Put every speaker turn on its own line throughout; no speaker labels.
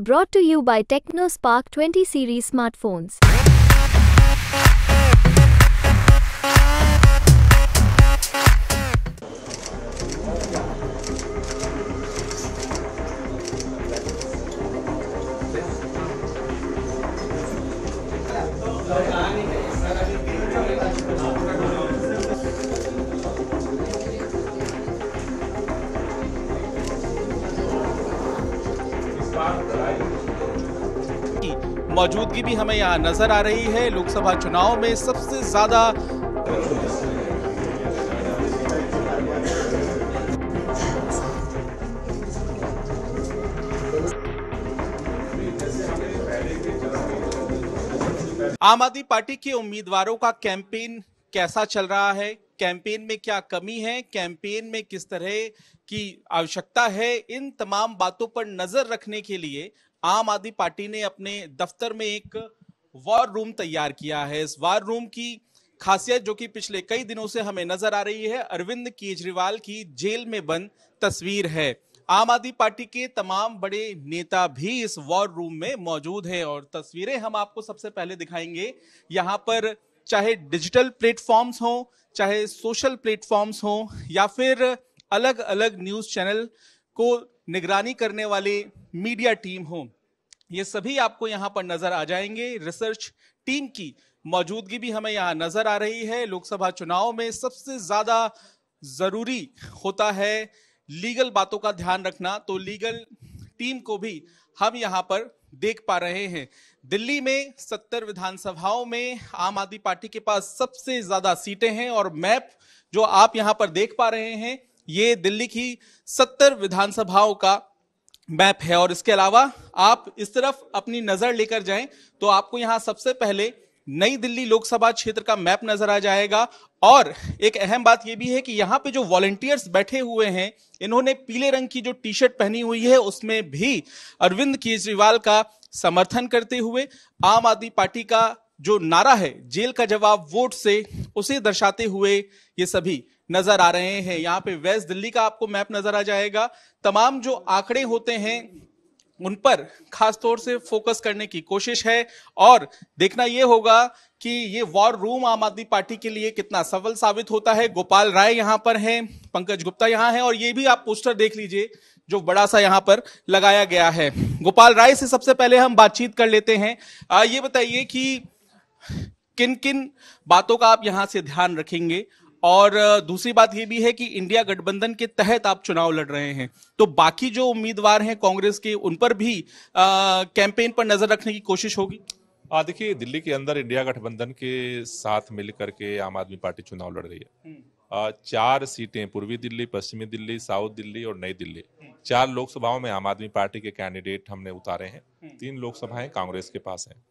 Brought to you by TechnoSpark 20 series smartphones.
मौजूदगी भी हमें यहाँ नज़र आ रही है। लोकसभा चुनाव में सबसे ज़्यादा आम आदमी पार्टी के उम्मीदवारों का कैंपेन कैसा चल रहा है? कैंपेन में क्या कमी है, कैंपेन में किस तरह की आवश्यकता है, इन तमाम बातों पर नज़र रखने के लिए आम आदमी पार्टी ने अपने दफ्तर में एक वॉर रूम तैयार किया है। इस वॉर रूम की खासियत जो कि पिछले कई दिनों से हमें नज़र आ रही है, अरविंद केजरीवाल की जेल में बंद तस्वीर है। आम आदमी पार्टी के तमाम बड़े नेता भी इस वॉर रूम में मौजूद हैं और तस्वीरें हम आपको सबसे पहले दिखाएँगे। यहाँ पर चाहे डिजिटल प्लेटफॉर्म्स हो, चाहे सोशल प्लेटफॉर्म्स हो, या फिर अलग अलग न्यूज़ चैनल को निगरानी करने वाले मीडिया टीम हो, ये सभी आपको यहाँ पर नज़र आ जाएँगे। रिसर्च टीम की मौजूदगी भी हमें यहाँ नज़र आ रही है। लोकसभा चुनाव में सबसे ज़्यादा ज़रूरी होता है लीगल बातों का ध्यान रखना। तो लीगल टीम को भी हम यहाँ पर देख पा रहे हैं। दिल्ली में सत्तर विधानसभाओं में आम आदमी पार्टी के पास सबसे ज़्यादा सीटें हैं और मैप जो आप यहाँ पर देख पा रहे हैं, ये दिल्ली की सत्तर विधानसभाओं का मैप है। और इसके अलावा आप इस तरफ़ अपनी नज़र लेकर जाएँ तो आपको यहाँ सबसे पहले नई दिल्ली लोकसभा क्षेत्र का मैप नज़र आ जाएगा। और एक अहम बात यह भी है कि यहाँ पे जो वॉलेंटियर्स बैठे हुए हैं, इन्होंने पीले रंग की जो टी शर्ट पहनी हुई है, उसमें भी अरविंद केजरीवाल का समर्थन करते हुए आम आदमी पार्टी का जो नारा है, जेल का जवाब वोट से, उसे दर्शाते हुए ये सभी नज़र आ रहे हैं। यहाँ पे वेस्ट दिल्ली का आपको मैप नज़र आ जाएगा। तमाम जो आंकड़े होते हैं उन पर खास तौर से फोकस करने की कोशिश है। और देखना यह होगा कि ये वॉर रूम आम आदमी पार्टी के लिए कितना सफल साबित होता है। गोपाल राय यहाँ पर हैं पंकज गुप्ता यहाँ हैं और ये भी आप पोस्टर देख लीजिए जो बड़ा सा यहाँ पर लगाया गया है। गोपाल राय से सबसे पहले हम बातचीत कर लेते हैं। आ, ये बताइए कि किन किन बातों का आप यहाँ से ध्यान रखेंगे? और दूसरी बात यह भी है कि इंडिया गठबंधन के तहत आप चुनाव लड़ रहे हैं। तो बाकी जो उम्मीदवार हैं कांग्रेस के उन पर भी कैंपेन पर नज़र रखने की कोशिश होगी?
देखिए दिल्ली के अंदर इंडिया गठबंधन के साथ मिलकर के आम आदमी पार्टी चुनाव लड़ रही है। आ, चार सीटें पूर्वी दिल्ली पश्चिमी दिल्ली साउथ दिल्ली और नई दिल्ली। चार लोकसभाओं में आम आदमी पार्टी के कैंडिडेट हमने उतारे हैं। तीन लोकसभाएँ कांग्रेस के पास हैं।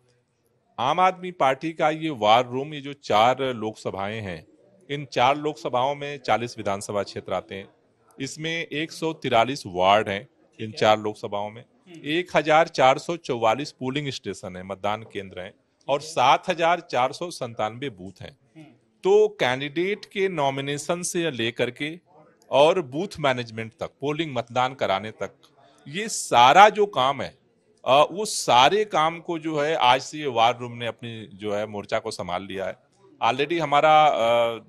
आम आदमी पार्टी का ये वार रूम ये जो चार लोकसभाएँ हैं इन चार लोकसभाओं में 40 विधानसभा क्षेत्र आते हैं। इसमें एक वार्ड हैं इन चार लोकसभाओं में। एक हज़ार चार सौ चौवालीस पोलिंग स्टेशन है मतदान केंद्र हैं और सात हज़ार चार सौ संतानवे बूथ हैं। तो कैंडिडेट के नॉमिनेशन से लेकर के और बूथ मैनेजमेंट तक पोलिंग मतदान कराने तक ये सारा जो काम है वो सारे काम को जो है आज से ये वार रूम ने अपनी जो है मोर्चा को संभाल लिया है। ऑलरेडी हमारा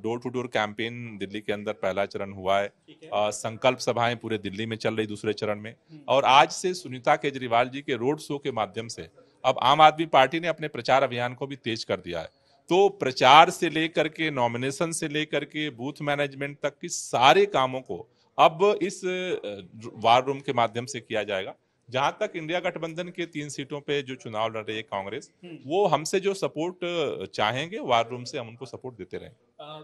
door to door campaign Delhi के अंदर पहला चरण हुआ है, है। संकल्प सभाएँ पूरे दिल्ली में चल रही दूसरे चरण में हम्म। और आज से सुनीता केजरीवाल जी के रोड शो के माध्यम से अब आम आदमी पार्टी ने अपने प्रचार अभियान को भी तेज कर दिया है तो प्रचार से लेकर के नॉमिनेशन से लेकर के बूथ मैनेजमेंट तक की सारे कामों को अब इस वार रूम के माध्यम से किया जाएगा जहाँ तक इंडिया गठबंधन के तीन सीटों पे जो चुनाव लड़ रही है कांग्रेस हम्म। वो हमसे जो सपोर्ट चाहेंगे वार रूम से हम उनको सपोर्ट देते रहे।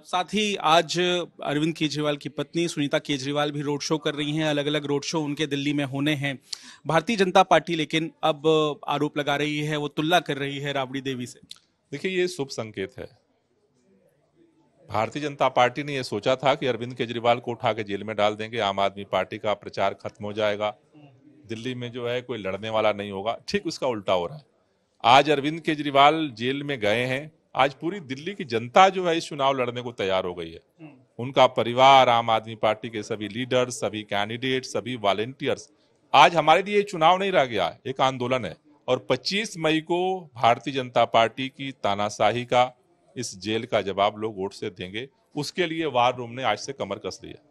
साथ ही आज अरविंद केजरीवाल की पत्नी सुनीता केजरीवाल भी रोड शो कर रही हैं अलग अलग रोड शो उनके दिल्ली में होने हैं। भारतीय जनता पार्टी लेकिन अब आरोप लगा रही है वो तुलना कर रही है राबड़ी देवी से।
देखिए ये शुभ संकेत है। भारतीय जनता पार्टी ने यह सोचा था कि अरविंद केजरीवाल को उठा के जेल में डाल देंगे आम आदमी पार्टी का प्रचार खत्म हो जाएगा। दिल्ली में जो है कोई लड़ने वाला नहीं होगा। ठीक उसका उल्टा हो रहा है। आज अरविंद केजरीवाल जेल में गए हैं। आज पूरी दिल्ली की जनता जो है इस चुनाव लड़ने को तैयार हो गई है। उनका परिवार, आम आदमी पार्टी के सभी लीडर्स, सभी कैंडिडेट सभी वॉलेंटियर्स, आज हमारे लिए चुनाव नहीं रह गया एक आंदोलन है। और 25 मई को भारतीय जनता पार्टी की तानाशाही का इस जेल का जवाब लोग वोट से देंगे। उसके लिए वार रूम ने आज से कमर कस ली है।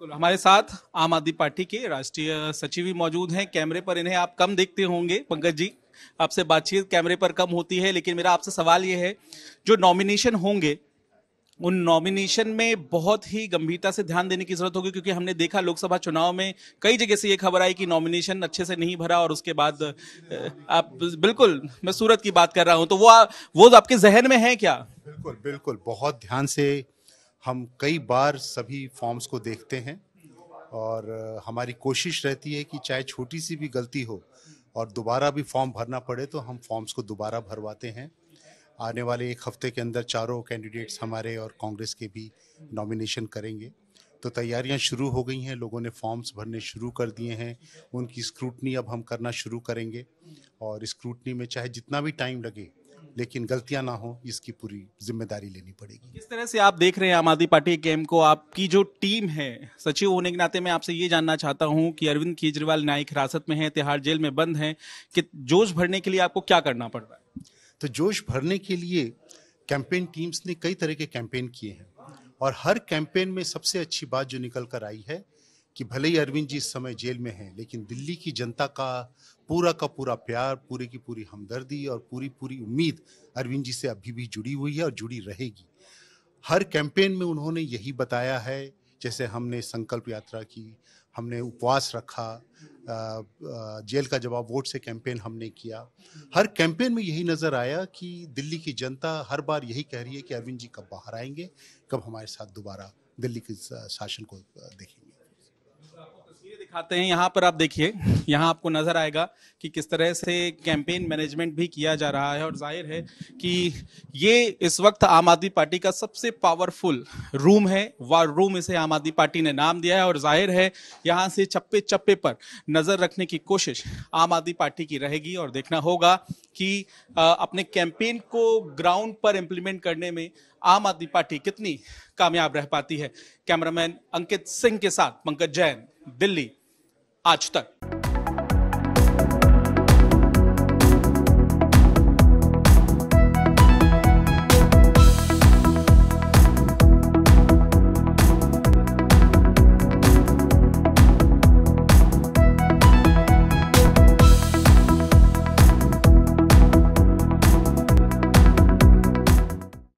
बिल्कुल, हमारे साथ आम आदमी पार्टी के राष्ट्रीय सचिव भी मौजूद हैं। कैमरे पर इन्हें आप कम देखते होंगे, पंकज जी। आपसे बातचीत कैमरे पर कम होती है, लेकिन मेरा आपसे सवाल ये है, जो नॉमिनेशन होंगे, उन नॉमिनेशन में बहुत ही गंभीरता से ध्यान देने की ज़रूरत होगी, क्योंकि हमने देखा लोकसभा चुनाव में कई जगह से ये खबर आई कि नॉमिनेशन अच्छे से नहीं भरा और उसके बाद आप बिल्कुल, मैं सूरत की बात कर रहा हूँ तो वो वो आपके जहन में है क्या?
बिल्कुल बिल्कुल, बहुत ध्यान से हम कई बार सभी फॉर्म्स को देखते हैं और हमारी कोशिश रहती है कि चाहे छोटी सी भी गलती हो और दोबारा भी फॉर्म भरना पड़े तो हम फॉर्म्स को दोबारा भरवाते हैं। आने वाले एक हफ़्ते के अंदर चारों कैंडिडेट्स हमारे और कांग्रेस के भी नॉमिनेशन करेंगे। तो तैयारियाँ शुरू हो गई हैं, लोगों ने फॉर्म्स भरने शुरू कर दिए हैं, उनकी स्क्रूटनी अब हम करना शुरू करेंगे और स्क्रूटनी में चाहे जितना भी टाइम लगे लेकिन गलतियाँ ना हो इसकी पूरी ज़िम्मेदारी लेनी पड़ेगी।
किस तरह से आप देख रहे हैं आम आदमी पार्टी के गेम को? आपकी जो टीम है सचिव होने के नाते मैं आपसे ये जानना चाहता हूँ कि अरविंद केजरीवाल न्यायिक हिरासत में है तिहाड़ जेल में बंद है कि जोश भरने के लिए आपको क्या करना पड़ रहा है?
तो जोश भरने के लिए कैंपेन टीम्स ने कई तरह के कैंपेन किए हैं। और हर कैंपेन में सबसे अच्छी बात जो निकल कर आई है कि भले ही अरविंद जी इस समय जेल में हैं, लेकिन दिल्ली की जनता का पूरा का पूरा प्यार, पूरी की पूरी हमदर्दी और पूरी पूरी उम्मीद अरविंद जी से अभी भी जुड़ी हुई है और जुड़ी रहेगी। हर कैंपेन में उन्होंने यही बताया है, जैसे हमने संकल्प यात्रा की, हमने उपवास रखा जेल का जवाब वोट से कैंपेन हमने किया। हर कैंपेन में यही नज़र आया कि दिल्ली की जनता हर बार यही कह रही है कि अरविंद जी कब बाहर आएँगे, कब हमारे साथ दोबारा दिल्ली के शासन को देखेंगे।
दिखाते हैं। यहाँ पर आप देखिए, यहाँ आपको नज़र आएगा कि किस तरह से कैंपेन मैनेजमेंट भी किया जा रहा है और ज़ाहिर है कि ये इस वक्त आम आदमी पार्टी का सबसे पावरफुल रूम है। वार रूम इसे आम आदमी पार्टी ने नाम दिया है और ज़ाहिर है यहाँ से चप्पे चप्पे पर नज़र रखने की कोशिश आम आदमी पार्टी की रहेगी और देखना होगा कि अपने कैंपेन को ग्राउंड पर इम्प्लीमेंट करने में आम आदमी पार्टी कितनी कामयाब रह पाती है। कैमरामैन अंकित सिंह के साथ पंकज जैन, दिल्ली। आज तक।